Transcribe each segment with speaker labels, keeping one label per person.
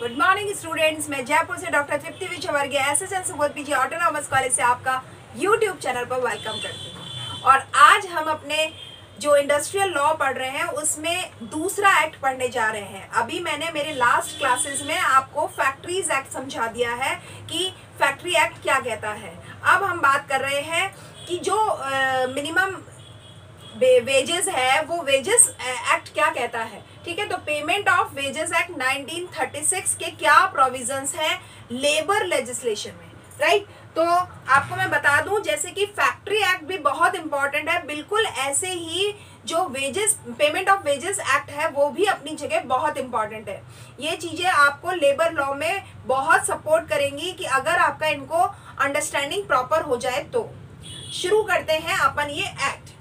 Speaker 1: Good morning students मैं जयपुर से doctor Tripti Vijayvargiya S S N Subodh PG autonomous college से आपका YouTube channel पर वेलकम करती हूँ। और आज हम अपने जो इंडस्ट्रियल लॉ पढ़ रहे हैं, उसमें दूसरा एक्ट पढ़ने जा रहे हैं। अभी मैंने मेरे लास्ट क्लासेस में आपको फैक्ट्रीज एक्ट समझा दिया है कि फैक्ट्री एक्ट क्या कहता है। अब हम बात कर रहे हैं कि जो मिनिमम वेजेस है, वो वेजेस एक्ट क्या कहता है? ठीक है तो पेमेंट ऑफ़ वेजेस एक्ट 1936 के क्या प्रोविजंस हैं? लेबर लेजिस्लेशन में राइट तो आपको मैं बता दूँ, जैसे कि फैक्ट्री एक्ट भी बहुत इंपॉर्टेंट है, बिल्कुल ऐसे ही जो wages payment of wages act है, वो भी अपनी जगह बहुत इंपॉर्टेंट है। ये चीज़ें आपको लेबर लॉ में बहुत सपोर्ट करेंगी कि अगर आपका इनको अंडरस्टैंडिंग प्रॉपर हो जाए तो। शुरू करते हैं अपन ये एक्ट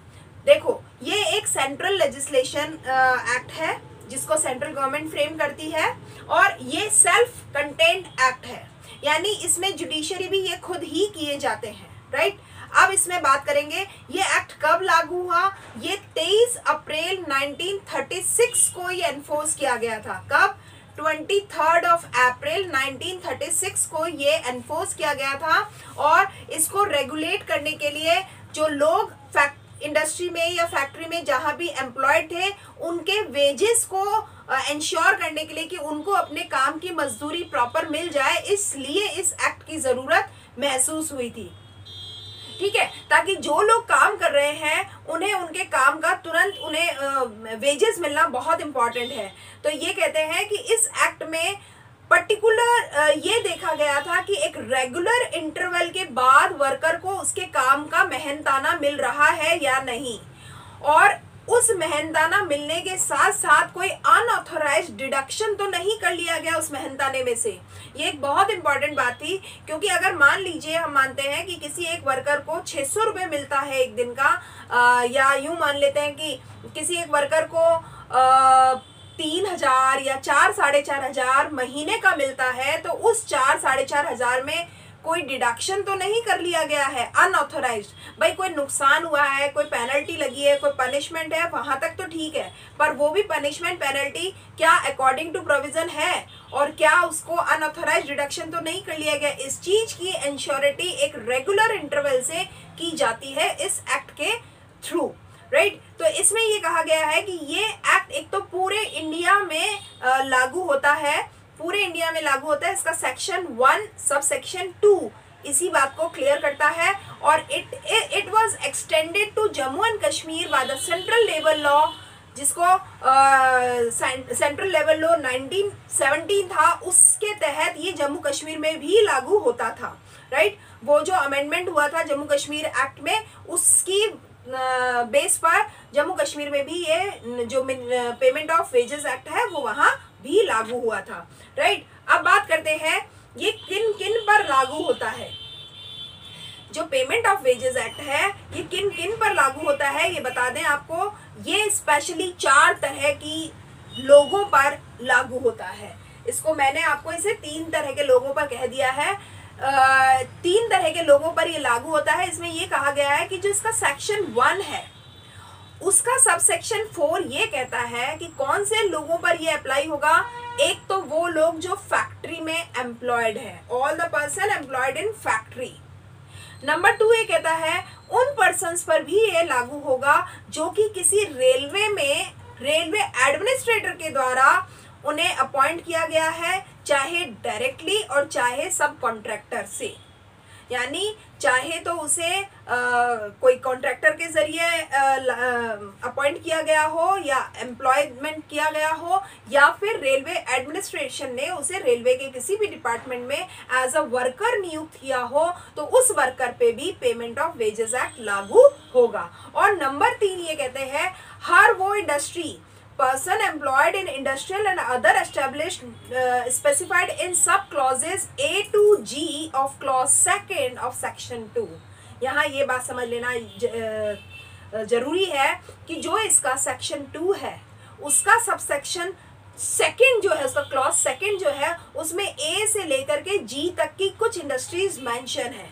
Speaker 1: देखो, ये एक सेंट्रल लेजिस्लेशन एक्ट है, जिसको सेंट्रल गवर्नमेंट फ्रेम करती है, और ये सेल्फ कंटेंट एक्ट है। यानी इसमें जुडिशरी भी ये खुद ही किए जाते हैं राइट अब इसमें बात करेंगे, ये एक्ट कब लागू हुआ? ये 23 अप्रैल 1936 को ये एनफोर्स किया गया था। कब? ट्वेंटी थर्ड ऑफ़ अप्रैल 1936 को ये एनफोर्स किया गया था, और इसको रेगुलेट करने के लिए जो लोग फैक्ट इंडस्ट्री में या फैक्ट्री में जहाँ भी एम्प्लॉयड थे उनके वेजेस को इंश्योर uh, करने के लिए कि उनको अपने काम की मजदूरी प्रॉपर मिल जाए इसलिए इस एक्ट की ज़रूरत महसूस हुई थी। ठीक है? ताकि जो लोग काम कर रहे हैं उन्हें उनके काम का तुरंत उन्हें वेजेस uh, मिलना बहुत इंपॉर्टेंट है। तो ये कहते हैं कि इस एक्ट में पर्टिकुलर ये देखा गया था कि एक रेगुलर इंटरवल के बाद वर्कर को उसके काम का मेहनताना मिल रहा है या नहीं। और उस मेहनताना मिलने के साथ साथ कोई अनऑथोराइज डिडक्शन तो नहीं कर लिया गया उस मेहनताने में से। ये एक बहुत इंपॉर्टेंट बात थी क्योंकि अगर मान लीजिए हम मानते हैं कि किसी एक वर्कर को छह सौ रुपये मिलता है एक दिन का आ, या यूँ मान लेते हैं कि किसी एक वर्कर को आ, तीन हज़ार या चार, साढ़े चार हज़ार महीने का मिलता है तो उस चार, साढ़े चार हज़ार में कोई डिडक्शन तो नहीं कर लिया गया है अनऑथोराइज भाई, कोई नुकसान हुआ है, कोई पेनल्टी लगी है, कोई पनिशमेंट है, वहाँ तक तो ठीक है, पर वो भी पनिशमेंट पेनल्टी क्या अकॉर्डिंग टू प्रोविज़न है? और क्या उसको अनऑथोराइज डिडक्शन तो नहीं कर लिया गया? इस चीज़ की इंश्योरिटी एक रेगुलर इंटरवल से की जाती है इस एक्ट के थ्रू राइट? तो इसमें ये कहा गया है कि ये एक्ट एक तो पूरे इंडिया में लागू होता है। पूरे इंडिया में लागू होता है। इसका section one sub section two इसी बात को क्लियर करता है। और it it was extended to Jammu and Kashmir by the central level law जिसको सेंट्रल लेवल लॉ 1917 था। उसके तहत ये जम्मू कश्मीर में भी लागू होता था। Right right? वो जो अमेंडमेंट हुआ था जम्मू कश्मीर एक्ट में, उसकी बेस पर, जम्मू कश्मीर में भी ये जो पेमेंट ऑफ़ वेजेस एक्ट है, वो वहाँ भी लागू हुआ था राइट अब बात करते हैं, ये किन किन पर लागू होता है? जो पेमेंट ऑफ़ वेजेस एक्ट है, ये किन किन पर लागू होता है, ये बता दें आपको, ये स्पेशली चार तरह की लोगों पर लागू होता है। इसको मैंने आपको इसे तीन तरह के लोगों पर कह दिया है। तीन तरह के लोगों पर ये लागू होता है। इसमें ये कहा गया है कि जो इसका सेक्शन वन है, उसका सब सेक्शन फोर ये कहता है कि कौन से लोगों पर ये अप्लाई होगा? एक तो वो लोग जो फैक्ट्री में एम्प्लॉयड है। All the person employed in factory number two ये कहता है, उन पर्सन पर भी ये लागू होगा जो कि किसी रेलवे में रेलवे एडमिनिस्ट्रेटर के द्वारा उन्हें अपॉइंट किया गया है चाहे डायरेक्टली और चाहे सब कॉन्ट्रैक्टर से। यानी चाहे तो उसे आ, कोई कॉन्ट्रैक्टर के ज़रिए अपॉइंट किया गया हो या एम्प्लॉयमेंट किया गया हो या फिर रेलवे एडमिनिस्ट्रेशन ने उसे रेलवे के किसी भी डिपार्टमेंट में एज अ वर्कर नियुक्त किया हो तो उस वर्कर पे भी पेमेंट ऑफ़ वेजेस एक्ट लागू होगा। और नंबर तीन ये कहते हैं हर वो industry person employed in industrial and other established uh, specified in sub clauses A to G of clause second of section यहाँ ये बात समझ लेना ज़रूरी है कि जो इसका सेक्शन टू है उसका सब सेक्शन सेकेंड जो है उसका क्लॉज सेकेंड जो है उसमें ए से लेकर के जी तक की कुछ इंडस्ट्रीज़ मेंशन है।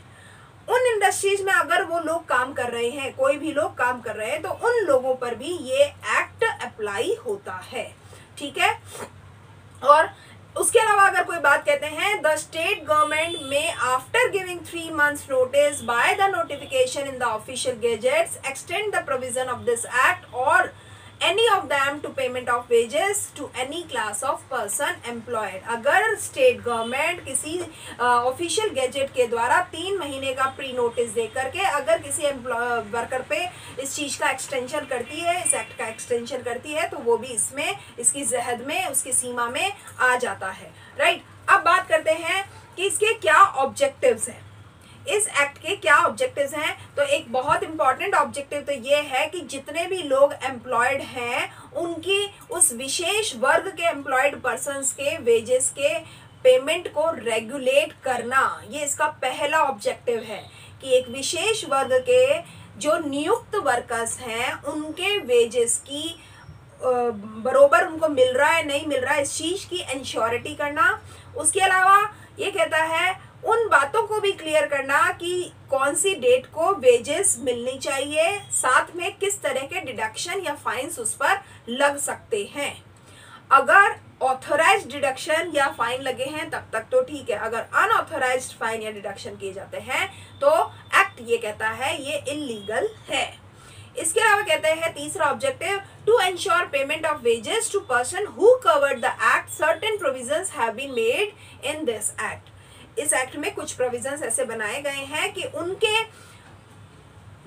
Speaker 1: उन इंडस्ट्रीज़ में अगर वो लोग काम कर रहे हैं कोई भी लोग काम कर रहे हैं तो उन लोगों पर भी ये एक्ट अप्लाई होता है। ठीक है? और उसके अलावा अगर कोई बात कहते हैं द स्टेट गवर्नमेंट में after giving three months notice by the notification in the official gazettes extend the provision of this act और any of them to payment of wages to any class of person employed. अगर state government किसी official uh, gazette के द्वारा तीन महीने का pre notice दे करके अगर किसी वर्कर पे इस चीज़ का एक्सटेंशन करती है इस एक्ट का एक्सटेंशन करती है तो वो भी इसमें इसकी जहद में उसकी सीमा में आ जाता है। राइट अब बात करते हैं कि इसके क्या ऑब्जेक्टिव्स हैं। इस एक्ट के क्या ऑब्जेक्टिव्स हैं? तो एक बहुत इंपॉर्टेंट ऑब्जेक्टिव तो ये है कि जितने भी लोग एम्प्लॉयड हैं, उनकी उस विशेष वर्ग के एम्प्लॉयड पर्सन के वेजेस के पेमेंट को रेगुलेट करना, ये इसका पहला ऑब्जेक्टिव है कि एक विशेष वर्ग के जो नियुक्त वर्कर्स हैं, उनके वेजेस की बरोबर उनको मिल रहा है, नहीं मिल रहा है, इस चीज़ की इंश्योरिटी करना। उसके अलावा ये कहता है उन बातों को भी क्लियर करना कि कौन सी डेट को वेजेस मिलनी चाहिए, साथ में किस तरह के डिडक्शन या फाइन्स उस पर लग सकते हैं। अगर ऑथोराइज डिडक्शन या फाइन लगे हैं, तब तक तो ठीक है। अगर अनऑथोराइज फाइन या डिडक्शन किए जाते हैं तो एक्ट ये कहता है, ये इलीगल है। इसके अलावा कहते हैं, तीसरा objective to ensure payment of wages to person who covered the act certain provisions have been made in this act इस एक्ट में कुछ प्रोविजंस ऐसे बनाए गए हैं कि उनके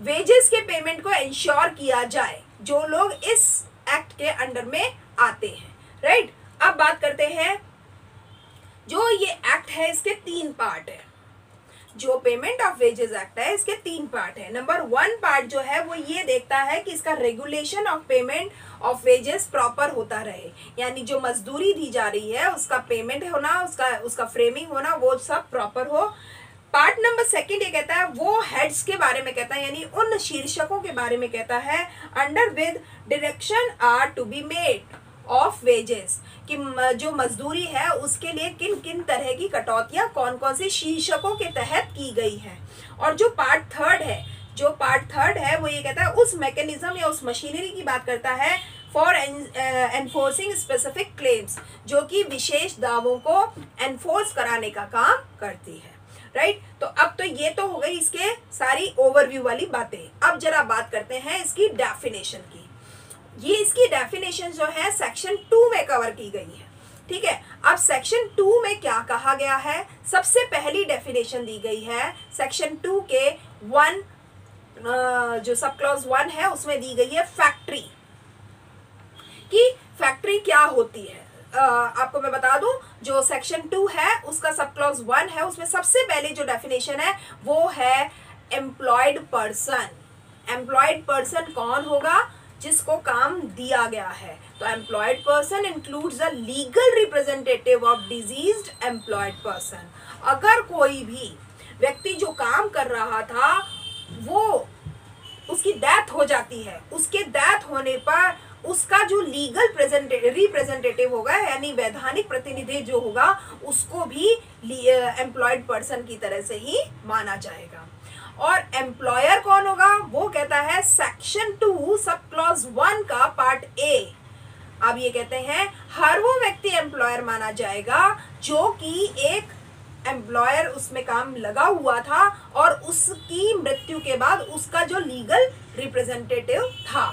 Speaker 1: वेजेस के पेमेंट को इंश्योर किया जाए, जो लोग इस एक्ट के अंडर में आते हैं। राइट अब बात करते हैं, जो ये एक्ट है, इसके तीन पार्ट है। जो पेमेंट ऑफ़ वेजेस एक्ट है, इसके तीन पार्ट है। नंबर वन पार्ट जो है, वो ये देखता है कि इसका regulation of payment of wages proper होता रहे। यानी जो मजदूरी दी जा रही है, उसका पेमेंट होना, उसका उसका फ्रेमिंग होना, वो सब प्रॉपर हो। पार्ट नंबर सेकंड ये कहता है, वो हेड्स के बारे में कहता है, यानी उन शीर्षकों के बारे में कहता है under with direction are to be made of wages कि जो मजदूरी है, उसके लिए किन किन तरह की कटौतियाँ कौन कौन से शीर्षकों के तहत की गई है। और जो पार्ट थर्ड है, जो पार्ट थर्ड है, वो ये कहता है, उस मैकेनिज्म या उस मशीनरी की बात करता है फॉर एनफोर्सिंग स्पेसिफिक क्लेम्स जो कि विशेष दावों को एनफोर्स कराने का काम करती है। Right right? तो अब तो ये तो हो गई इसके सारी ओवरव्यू वाली बातें। अब जरा बात करते हैं इसकी डेफिनेशन की। ये इसकी डेफिनेशन जो है सेक्शन टू में कवर की गई है। ठीक है? अब सेक्शन टू में क्या कहा गया है? सबसे पहली डेफिनेशन दी गई है सेक्शन टू के वन जो सब क्लॉज वन है, उसमें दी गई है फैक्ट्री कि फैक्ट्री क्या होती है? आपको मैं बता दूँ, जो सेक्शन टू है, उसका सब क्लॉज वन है, उसमें सबसे पहले जो डेफिनेशन है, वो है एम्प्लॉयड पर्सन एम्प्लॉयड पर्सन कौन होगा? जिसको काम दिया गया है। तो employed person includes the legal representative of deceased employed person अगर कोई भी व्यक्ति जो काम कर रहा था, वो उसकी डेथ हो जाती है। उसके डेथ होने पर उसका जो लीगल रिप्रेजेंटेटिव होगा, यानी वैधानिक प्रतिनिधि जो होगा, उसको भी एम्प्लॉयड पर्सन की तरह से ही माना जाएगा। और एम्प्लॉयर कौन होगा? वो कहता है section two sub clause one का पार्ट ए अब ये कहते हैं, हर वो व्यक्ति एम्प्लॉयर माना जाएगा जो कि एक एम्प्लॉयर उसमें काम लगा हुआ था और उसकी मृत्यु के बाद उसका जो लीगल रिप्रेजेंटेटिव था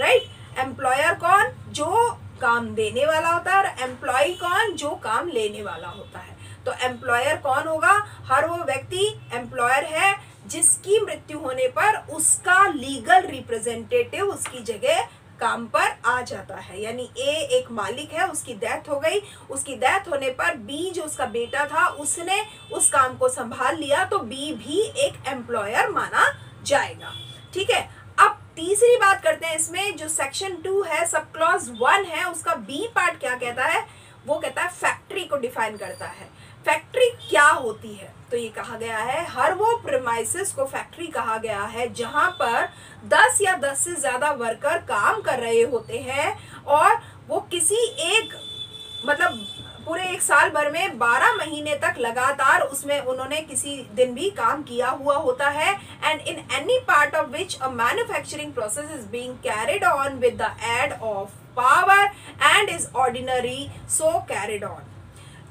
Speaker 1: राइट एम्प्लॉयर कौन? जो काम देने वाला होता है और एम्प्लॉय कौन? जो काम लेने वाला होता है। तो एम्प्लॉयर कौन होगा? हर वो व्यक्ति एम्प्लॉयर है जिसकी मृत्यु होने पर उसका लीगल रिप्रेजेंटेटिव उसकी जगह काम पर आ जाता है। यानी ए एक मालिक है, उसकी डेथ हो गई। उसकी डेथ होने पर बी जो उसका बेटा था, उसने उस काम को संभाल लिया तो बी भी एक एम्प्लॉयर माना जाएगा। ठीक है? अब तीसरी बात करते हैं इसमें, जो सेक्शन टू है सब क्लॉज वन है, उसका बी पार्ट क्या कहता है? वो कहता है फैक्ट्री को डिफाइन करता है। फैक्ट्री क्या होती है? तो ये कहा गया है, हर वो प्रेमाइसिस को फैक्ट्री कहा गया है, जहाँ पर 10 या 10 से ज़्यादा वर्कर काम कर रहे होते हैं और वो किसी एक मतलब पूरे एक साल भर में 12 महीने तक लगातार उसमें उन्होंने किसी दिन भी काम किया हुआ होता है। And in any part of which a manufacturing process is being carried on with the aid of power and is ordinary so carried on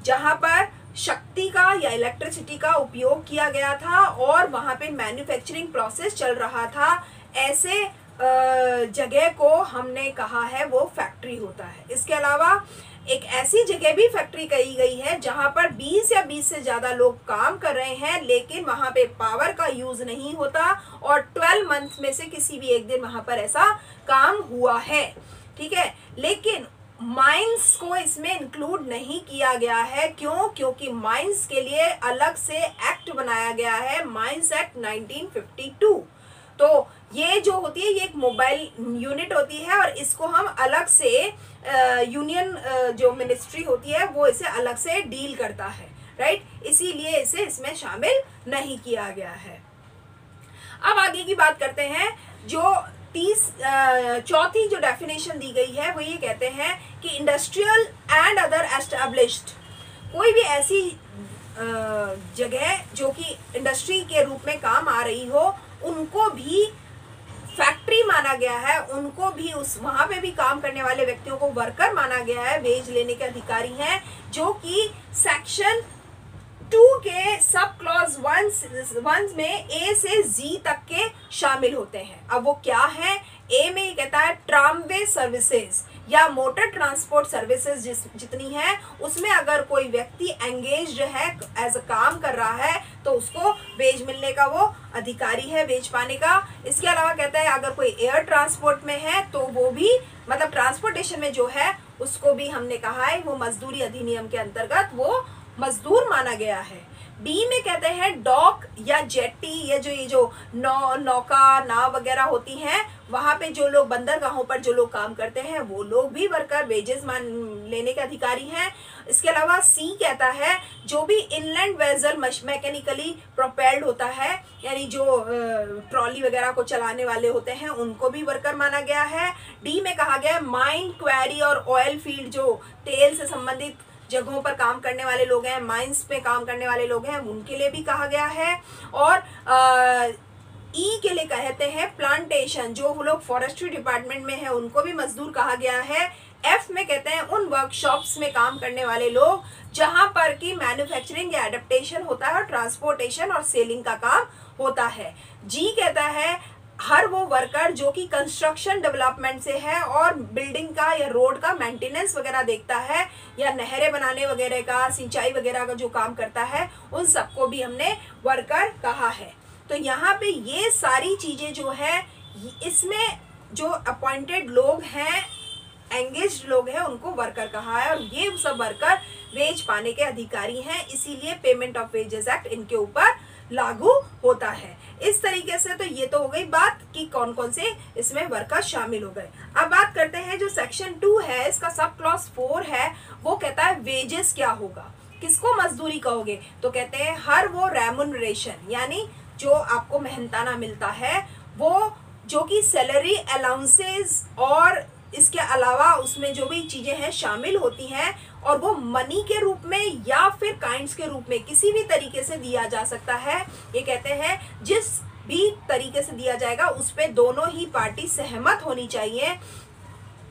Speaker 1: जहाँ पर शक्ति का या इलेक्ट्रिसिटी का उपयोग किया गया था और वहाँ पे मैन्युफैक्चरिंग प्रोसेस चल रहा था। ऐसे जगह को हमने कहा है, वो फैक्ट्री होता है। इसके अलावा, एक ऐसी जगह भी फैक्ट्री कही गई है, जहाँ पर 20 या 20 से ज़्यादा लोग काम कर रहे हैं, लेकिन वहाँ पे पावर का यूज़ नहीं होता और 12 मंथ में से किसी भी एक दिन वहाँ पर ऐसा काम हुआ है। ठीक है? लेकिन माइंस को इसमें इंक्लूड नहीं किया गया है। क्यों? क्योंकि माइंस के लिए अलग से एक्ट बनाया गया है माइंस एक्ट 1952 तो ये जो होती है, ये एक मोबाइल यूनिट होती है और इसको हम अलग से यूनियन जो मिनिस्ट्री होती है, वो इसे अलग से डील करता है। राइट इसीलिए इसे इसमें शामिल नहीं किया गया है। अब आगे की बात करते हैं, जो तीस चौथी जो डेफिनेशन दी गई है, वो ये कहते हैं कि इंडस्ट्रियल एंड अदर एस्टेब्लिश्ड कोई भी ऐसी जगह जो कि इंडस्ट्री के रूप में काम आ रही हो, उनको भी फैक्ट्री माना गया है, उनको भी उस, वहाँ पे भी काम करने वाले व्यक्तियों को वर्कर माना गया है, वेज लेने के अधिकारी हैं, जो कि सेक्शन टू के सब क्लॉज वन वन में ए से जी तक के शामिल होते हैं। अब वो क्या है? ए में ये कहता है ट्रामवे सर्विसेज़ या मोटर ट्रांसपोर्ट सर्विसेज़ जिस, जितनी है, उसमें अगर कोई व्यक्ति एंगेज है एज अ काम कर रहा है तो उसको वेज मिलने का वो अधिकारी है वेज पाने का। इसके अलावा कहता है अगर कोई एयर ट्रांसपोर्ट में है तो वो भी मतलब ट्रांसपोर्टेशन में जो है, उसको भी हमने कहा है, वो मजदूरी अधिनियम के अंतर्गत वो मजदूर माना गया है। बी में कहते हैं डॉक या जेटी ये जो ये जो नौ, नौका, नाव वगैरह होती हैं, वहाँ पे जो लोग बंदरगाहों पर जो लोग काम करते हैं, वो लोग भी वर्कर वेजेस मान, लेने के अधिकारी हैं। इसके अलावा सी कहता है, जो भी इनलैंड वेजल मैकेनिकली प्रोपेल्ड होता है, यानी जो ट्रॉली वगैरह को चलाने वाले होते हैं, उनको भी वर्कर माना गया है। डी में कहा गया माइन क्वेरी और ऑयल फ़ील्ड जो तेल से संबंधित जगहों पर काम करने वाले लोग हैं माइंस पे काम करने वाले लोग हैं, उनके लिए भी कहा गया है। और ई e के लिए कहते हैं प्लांटेशन जो लोग फॉरेस्ट्री डिपार्टमेंट में है, उनको भी मजदूर कहा गया है। एफ़ में कहते हैं उन वर्कशॉप्स में काम करने वाले लोग, जहाँ पर की मैन्युफैक्चरिंग या एडेप्टेशन होता है और ट्रांसपोर्टेशन और सेलिंग का काम होता है। जी कहता है हर वो वर्कर जो कि कंस्ट्रक्शन डेवलपमेंट से है और बिल्डिंग का या रोड का मेंटेनेंस वगैरह देखता है, या नहरें बनाने वगैरह का, सिंचाई वगैरह का जो काम करता है, उन सबको भी हमने वर्कर कहा है। तो यहाँ पे ये सारी चीज़ें जो है, इसमें जो अपॉइंटेड लोग हैं एंगेज लोग हैं, उनको वर्कर कहा है और ये सब वर्कर वेज पाने के अधिकारी हैं, इसीलिए पेमेंट ऑफ़ वेजेस एक्ट इनके ऊपर लागू होता है। इस तरीके से तो ये तो हो गई बात कि कौन कौन से इसमें वर्कर शामिल हो गए। अब बात करते हैं जो सेक्शन टू है, इसका सब क्लॉस फोर है, वो कहता है वेजेस क्या होगा? किसको मजदूरी कहोगे? तो कहते हैं हर वो रेमुनरेशन यानी जो आपको मेहनताना मिलता है, वो जो कि सैलरी अलाउंसेस और इसके अलावा उसमें जो भी चीज़ें हैं शामिल होती हैं और वो मनी के रूप में या फिर काइंड्स के रूप में किसी भी तरीके से दिया जा सकता है। ये कहते हैं, जिस भी तरीके से दिया जाएगा, उस पर दोनों ही पार्टी सहमत होनी चाहिए।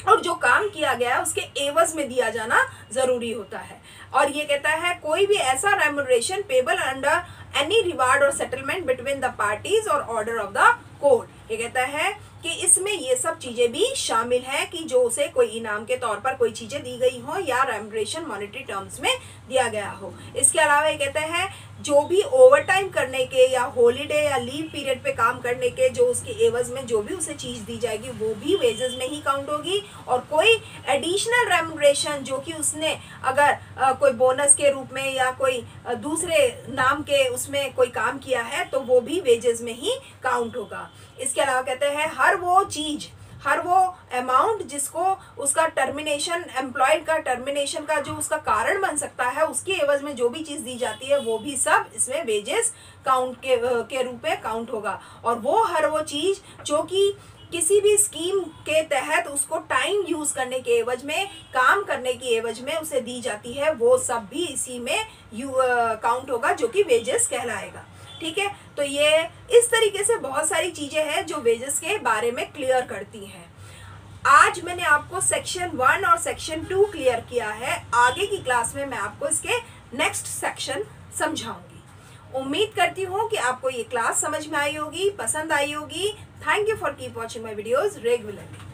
Speaker 1: और जो काम किया गया है, उसके एवज में दिया जाना ज़रूरी होता है। और ये कहता है, कोई भी ऐसा remuneration payable under any reward और सेटलमेंट बिटवीन द पार्टीज़ और ऑर्डर ऑफ़ द कोर्ट ये कहता है कि इसमें ये सब चीज़ें भी शामिल हैं कि जो उसे कोई इनाम के तौर पर कोई चीज़ें दी गई हो या रेमरेशन मॉनिटरी टर्म्स में दिया गया हो। इसके अलावा ये कहते हैं जो भी ओवर टाइम करने के या हॉलीडे या लीव पीरियड पे काम करने के जो उसके एवज में जो भी उसे चीज़ दी जाएगी वो भी वेजेस में ही काउंट होगी और कोई एडिशनल रेमरेशन जो कि उसने अगर आ, कोई बोनस के रूप में या कोई आ, दूसरे नाम के उसमें कोई काम किया है तो वो भी वेजेस में ही काउंट होगा। इसके अलावा कहते हैं, हर वो चीज़, हर वो अमाउंट जिसको उसका टर्मिनेशन एम्प्लॉयड का टर्मिनेशन का जो उसका कारण बन सकता है, उसके एवज में जो भी चीज़ दी जाती है, वो भी सब इसमें वेजेस काउंट के के रूप में काउंट होगा। और वो हर वो चीज़ जो कि किसी भी स्कीम के तहत उसको टाइम यूज़ करने के एवज में, काम करने की एवज में उसे दी जाती है, वो सब भी इसी में यू काउंट होगा, जो कि वेजेस कहलाएगा। ठीक है? तो ये इस तरीके से बहुत सारी चीज़ें हैं जो वेजेस के बारे में क्लियर करती हैं। आज मैंने आपको सेक्शन वन और सेक्शन टू क्लियर किया है। आगे की क्लास में मैं आपको इसके नेक्स्ट सेक्शन समझाऊँगी। उम्मीद करती हूँ कि आपको ये क्लास समझ में आई होगी, पसंद आई होगी। Thank you for keep watching my videos regularly